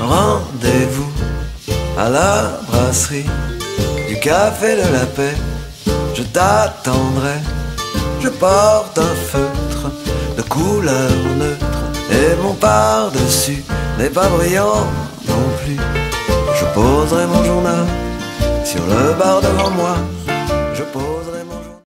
Rendez-vous à la brasserie du café de la paix. Je t'attendrai. Je porte un feutre de couleur neutre et mon par-dessus n'est pas brillant non plus. Je poserai mon journal sur le bar devant moi